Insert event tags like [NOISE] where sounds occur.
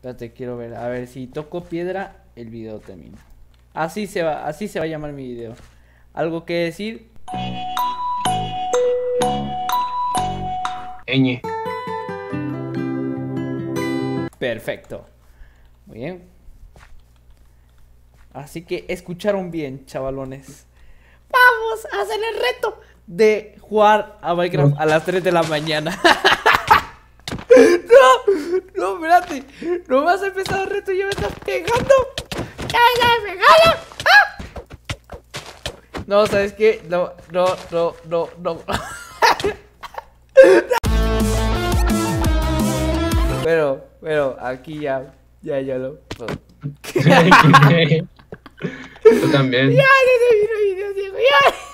Espérate, quiero ver. A ver, si toco piedra, el video termina. Así se va, así se va a llamar mi video. ¿Algo que decir? Ñ. Perfecto. Muy bien. Así que escucharon bien, chavalones. Vamos a hacer el reto de jugar a Minecraft a las 3 de la mañana. [LAUGHS] no, no, espérate. No vas a empezar el reto y ya me estás pegando. ¡Ya, ya, pegado! ¡Ah! No, ¿sabes qué? No, no, no, no, no. [LAUGHS] Pero, pero, aquí ya, ya, ya lo. [LAUGHS] Tú también. Ya, ya se vino video, Diego, ya.